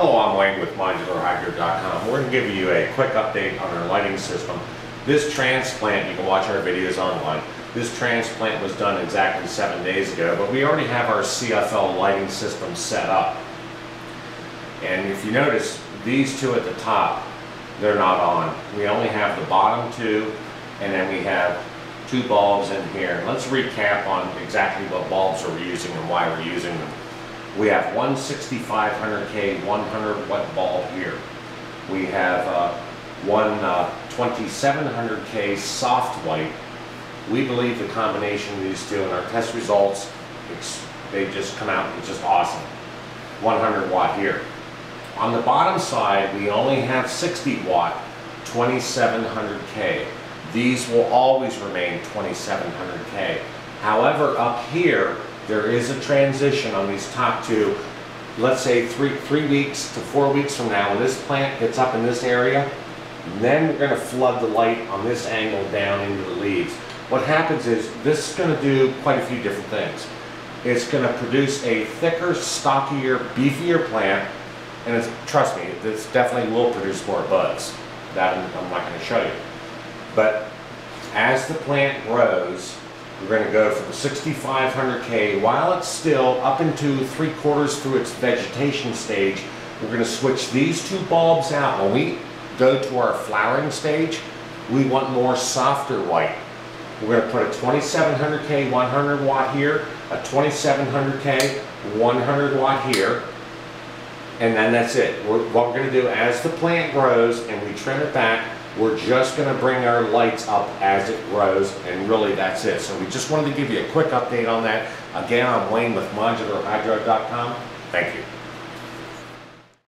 Hello, I'm Wayne with ModularHydro.com. We're going to give you a quick update on our lighting system. This transplant, you can watch our videos online. This transplant was done exactly seven days ago, but we already have our CFL lighting system set up. And if you notice, these two at the top, they're not on. We only have the bottom two, and then we have two bulbs in here. Let's recap on exactly what bulbs we're using and why we're using them. We have one 6500K 100 watt bulb here. We have uh, one uh, 2700K soft white. We believe the combination of these two in our test results, they just come out, it's just awesome. 100 watt here. On the bottom side, we only have 60 watt 2700K. These will always remain 2700K. However, up here, there is a transition on these top two. Let's say three, three weeks to four weeks from now, when this plant gets up in this area, then we're going to flood the light on this angle down into the leaves. What happens is this is going to do quite a few different things. It's going to produce a thicker, stockier, beefier plant, and it's, trust me, this definitely will produce more buds. That I'm not going to show you. But as the plant grows, we're going to go from 6500K while it's still up into three quarters through its vegetation stage. We're going to switch these two bulbs out. When we go to our flowering stage, we want more softer white. We're going to put a 2700K 100 watt here, a 2700K 100 watt here, and then that's it. We're, what we're going to do as the plant grows and we trim it back, we're just going to bring our lights up as it grows, and really that's it. So we just wanted to give you a quick update on that. Again, I'm Wayne with ModularHydro.com. Thank you.